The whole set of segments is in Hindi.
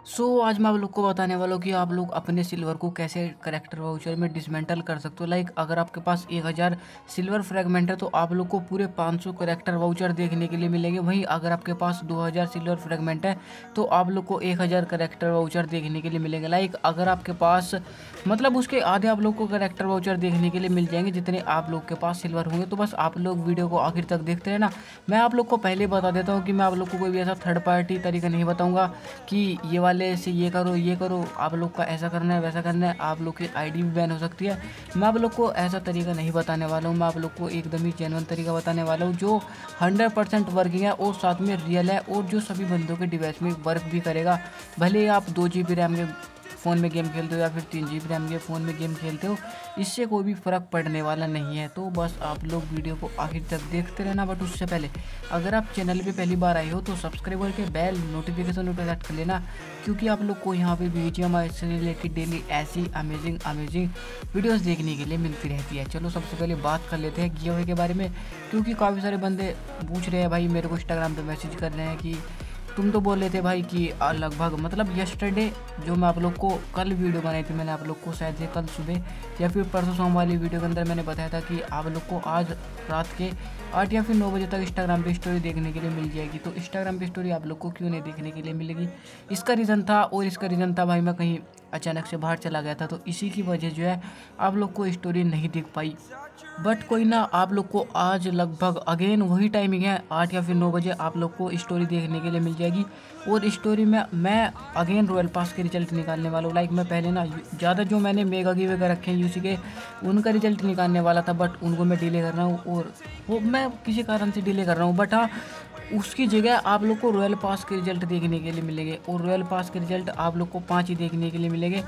सो so, आज मैं आप लोग को बताने वाला हूँ कि आप लोग अपने सिल्वर को कैसे करेक्टर वाउचर में डिसमेंटल कर सकते हो। लाइक अगर आपके पास एक हज़ार सिल्वर फ्रेगमेंट है तो आप लोग को पूरे 500 सौ करेक्टर वाउचर देखने के लिए मिलेंगे। वहीं अगर आपके पास 2000 सिल्वर फ्रेगमेंट है तो आप लोग को 1000 हज़ार करेक्टर वाउचर देखने के लिए मिलेंगे। लाइक अगर आपके पास मतलब उसके आधे आप लोग को करेक्टर वाउचर देखने के लिए मिल जाएँगे जितने आप लोग के पास सिल्वर होंगे। तो बस आप लोग वीडियो को आखिर तक देखते रहना। मैं आप लोग को पहले बता देता हूँ कि मैं आप लोग को कोई भी ऐसा थर्ड पार्टी तरीका नहीं बताऊँगा कि ये वाले से ये करो ये करो, आप लोग का ऐसा करना है, वैसा करना है, आप लोग की आईडी भी बैन हो सकती है। मैं आप लोग को ऐसा तरीका नहीं बताने वाला हूँ, मैं आप लोग को एकदम ही जेनवन तरीका बताने वाला हूँ, जो हंड्रेड परसेंट वर्किंग है और साथ में रियल है और जो सभी बंदों के डिवाइस में वर्क भी करेगा। भले ही आप दो जी रैम के फ़ोन में गेम खेलते हो या फिर तीन जी बी रैम के फ़ोन में गेम खेलते हो, इससे कोई भी फ़र्क पड़ने वाला नहीं है। तो बस आप लोग वीडियो को आखिर तक देखते रहना। बट उससे पहले, अगर आप चैनल पे पहली बार आए हो तो सब्सक्राइब करके बेल नोटिफिकेशन नोटिफिकेशन सेट कर लेना, क्योंकि आप लोग को यहाँ पे बी जी से रिलेटेड डेली ऐसी अमेजिंग अमेजिंग वीडियोज़ देखने के लिए मिलती रहती है। चलो, सबसे पहले बात कर लेते हैं गिवे के बारे में, क्योंकि काफ़ी सारे बंदे पूछ रहे हैं, भाई मेरे को इंस्टाग्राम पर मैसेज कर रहे हैं कि तुम तो बोल रहे थे भाई कि लगभग मतलब यस्टरडे जो मैं आप लोग को कल वीडियो बनाई थी, मैंने आप लोग को शायद ये कल सुबह या फिर परसों सोम वाली वीडियो के अंदर मैंने बताया था कि आप लोग को आज रात के आठ या फिर नौ बजे तक इंस्टाग्राम पे स्टोरी देखने के लिए मिल जाएगी। तो इंस्टाग्राम पे स्टोरी आप लोग को क्यों नहीं देखने के लिए मिलेगी? इसका रीज़न था और इसका रीज़न था भाई मैं कहीं अचानक से बाहर चला गया था तो इसी की वजह जो है आप लोग को स्टोरी नहीं दिख पाई। बट कोई ना, आप लोग को आज लगभग अगेन वही टाइमिंग है, आठ या फिर नौ बजे आप लोग को स्टोरी देखने के लिए मिल जाएगी। और स्टोरी में मैं अगेन रॉयल पास के रिज़ल्ट निकालने वाला हूँ। लाइक मैं पहले ना, ज़्यादा जो मैंने मेगा गी वगैरह रखे हैं यूसी के, उनका रिज़ल्ट निकालने वाला था बट उनको मैं डिले कर रहा हूँ। और वो मैं किसी कारण से डिले कर रहा हूँ। बट हाँ उसकी जगह आप लोग को रॉयल पास के रिज़ल्ट देखने के लिए मिलेंगे और रॉयल पास के रिज़ल्ट आप लोग को पाँच ही देखने के लिए मिलेंगे।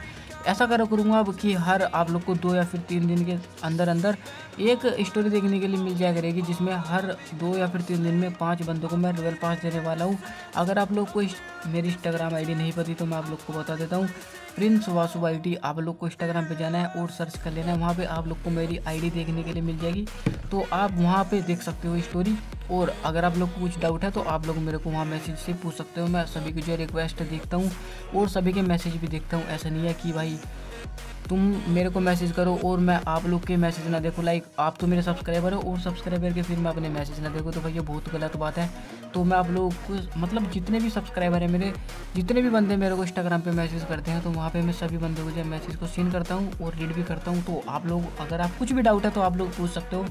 ऐसा करो करूँगा अब कि हर आप लोग को दो या फिर तीन दिन के अंदर अंदर एक स्टोरी देखने के लिए मिल जाया करेगी, जिसमें हर दो या फिर तीन दिन में पाँच बंदों को मैं रॉयल पास देने वाला हूँ। अगर आप लोग को मेरी इंस्टाग्राम आईडी नहीं पती तो मैं आप लोग को बता देता हूँ। प्रिंस वासु आई आप लोग को इंस्टाग्राम पे जाना है और सर्च कर लेना है। वहाँ पे आप लोग को मेरी आईडी देखने के लिए मिल जाएगी। तो आप वहाँ पे देख सकते हो स्टोरी और अगर आप लोग को कुछ डाउट है तो आप लोग मेरे को वहाँ मैसेज से पूछ सकते हो। मैं सभी की जो रिक्वेस्ट देखता हूँ और सभी के मैसेज भी देखता हूँ। ऐसा नहीं है कि भाई तुम मेरे को मैसेज करो और मैं आप लोग के मैसेज ना देखो। लाइक आप तो मेरे सब्सक्राइबर हो और सब्सक्राइबर के फिर मैं अपने मैसेज ना देखूँ। तो भाई, ये बहुत गलत बात है। तो मैं आप लोग को मतलब जितने भी सब्सक्राइबर हैं मेरे, जितने भी बंदे मेरे को इंस्टाग्राम पे मैसेज करते हैं तो वहाँ पे मैं सभी बंदों को जो मैसेज को सीन करता हूँ और रीड भी करता हूँ। तो आप लोग, अगर आप कुछ भी डाउट है तो आप लोग पूछ सकते हो।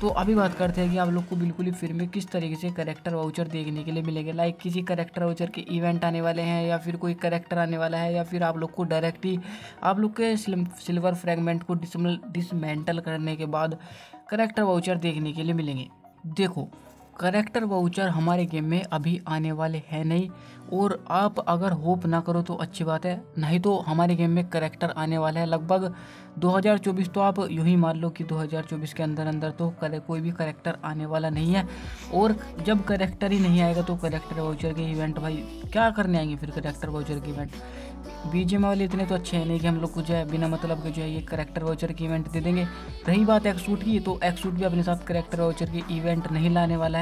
तो अभी बात करते हैं कि आप लोग को बिल्कुल ही फिर में किस तरीके से करेक्टर वाउचर देखने के लिए मिलेंगे। लाइक किसी करेक्टर वाउचर के इवेंट आने वाले हैं या फिर कोई करेक्टर आने वाला है या फिर आप लोग को डायरेक्ट ही आप लोग के सिल्वर फ्रेगमेंट को डिसमेंटल करने के बाद करेक्टर वाउचर देखने के लिए मिलेंगे। देखो करेक्टर वाउचर हमारे गेम में अभी आने वाले हैं नहीं। और आप अगर होप ना करो तो अच्छी बात है, नहीं तो हमारे गेम में करेक्टर आने वाला है। लगभग 2024 तो आप यूँ ही मान लो कि 2024 के अंदर अंदर तो करे, कोई भी करेक्टर आने वाला नहीं है। और जब करेक्टर ही नहीं आएगा तो करेक्टर वाउचर के इवेंट भाई, क्या करने आएँगे फिर करेक्टर वाउचर के इवेंट बीजेम वाले इतने तो अच्छे हैं नहीं कि हम लोग को जो है, बिना मतलब के जो है ये करेक्टर वाउचर की इवेंट दे देंगे। रही बात एक्सूट की तो एक्सूट भी अपने साथ करेक्टर वाउचर की इवेंट नहीं लाने वाला है।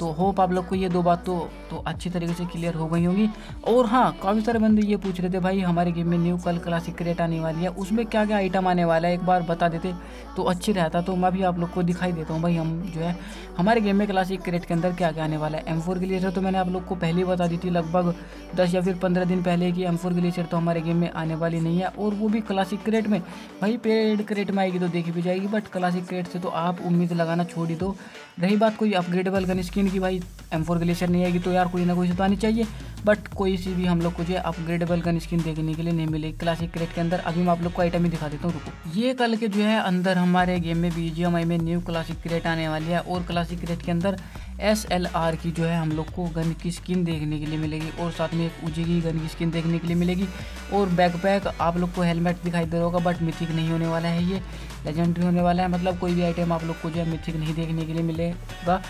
तो होप आप लोग को ये दो बात तो तो अच्छी तरीके से क्लियर हो गई होंगी। और हाँ काफ़ी सारे बंदे ये पूछ रहे थे, भाई, हमारे गेम में न्यू कल क्लासिक क्रेट आने वाली है। उसमें क्या क्या आइटम आने वाला है? एक बार बता देते तो अच्छी रहता। तो मैं भी आप लोग को दिखाई देता हूँ, भाई, हम जो है, हमारे गेम में क्लासिक क्रेट के अंदर क्या क्या आने वाला है। एम फोर ग्लेशियर तो मैंने आप लोग को पहले ही बता दी थी लगभग दस या फिर पंद्रह दिन पहले कि एम फोर तो हमारे गेम में आने वाली नहीं है। और वो भी क्लासिक क्रेट में, भाई पेड क्रेट में आएगी तो देखी भी जाएगी बट क्लासिक क्रेट से तो आप उम्मीद लगाना छोड़ ही दो। रही बात कोई अपग्रेडेबल गन स्किन की भाई एम फोर ग्लेशियर नहीं आएगी तो यार कोई ना कोई तो आनी चाहिए। बट कोई सी भी हम लोग को जो है अपग्रेडेबल गन स्किन देखने के लिए नहीं मिलेगी। क्लासिक क्रेट के अंदर। अभी मैं आप लोग को आइटम ही दिखा देता हूँ, रुको। ये कल के जो है अंदर हमारे गेम में बी में न्यू क्लासिक क्रेट आने वाली है और क्लासिक क्रेट के अंदर एस एल आर की जो है हम लोग को गन की स्किन देखने के लिए मिलेगी और साथ में एक उजी की गन की स्किन देखने के लिए मिलेगी। और बैकपैक आप लोग को हेलमेट दिखाई दे रहा होगा बट मिथिक नहीं होने वाला है ये। लेजेंडरी होने वाला है। मतलब कोई भी आइटम आप लोग को जो है मिथिक नहीं देखने के लिए मिलेगा।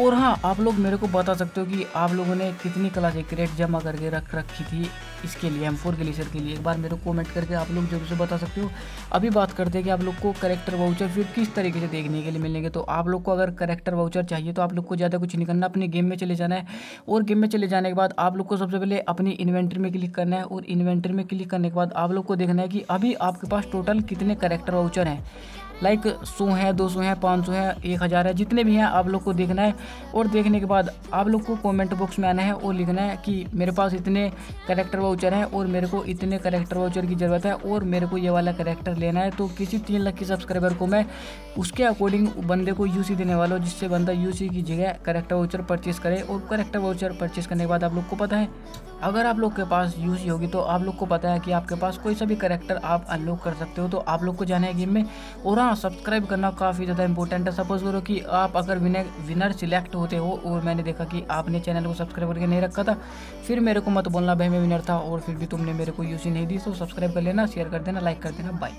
और हाँ आप लोग मेरे को बता सकते हो कि आप लोगों ने कितनी क्लासिक क्रेट जमा करके रख रखी थी इसके लिए एम फोर ग्लेशियर के लिए। एक बार मेरे को कमेंट करके आप लोग ज़रूर से बता सकते हो। अभी बात करते हैं कि आप लोग को करेक्टर वाउचर फिर किस तरीके से देखने के लिए मिलेंगे। तो आप लोग को अगर करेक्टर वाउचर चाहिए तो आप लोग को ज़्यादा कुछ नहीं करना, अपने गेम में चले जाना है। और गेम में चले जाने के बाद आप लोग को सबसे पहले अपनी इन्वेंट्री में क्लिक करना है और इन्वेंट्री में क्लिक करने के बाद आप लोग को देखना है कि अभी आपके पास टोटल कितने करेक्टर वाउचर हैं। लाइक सौ है, दो सौ है, पाँच सौ है, एक हज़ार है, जितने भी हैं आप लोग को देखना है। और देखने के बाद आप लोग को कमेंट बॉक्स में आना है और लिखना है कि मेरे पास इतने करेक्टर वाउचर हैं और मेरे को इतने करेक्टर वाउचर की ज़रूरत है और मेरे को ये वाला करेक्टर लेना है। तो किसी तीन लाख के सब्सक्राइबर को मैं उसके अकॉर्डिंग बंदे को यूसी देने वाला हूँ, जिससे बंदा यूसी की जगह करेक्टर वाउचर परचेस करे। और करेक्टर वाउचर परचेस करने के बाद आप लोग को पता है अगर आप लोग के पास यूज़ होगी तो आप लोग को पता है कि आपके पास कोई सा भी करेक्टर आप अनलॉक कर सकते हो। तो आप लोग को जाना है गेम में। और हाँ सब्सक्राइब करना काफ़ी ज़्यादा इंपॉर्टेंट है। सपोज़ करो कि आप अगर विनर विनर सिलेक्ट होते हो, और मैंने देखा कि आपने चैनल को सब्सक्राइब करके नहीं रखा था, फिर मेरे को मत बोलना, भाई मैं विनर था, और फिर भी तुमने मेरे को यूज़ ही नहीं दी तो सब्सक्राइब कर लेना शेयर कर देना लाइक कर देना बाय